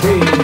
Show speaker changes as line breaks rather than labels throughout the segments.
715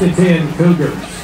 10 Cougars.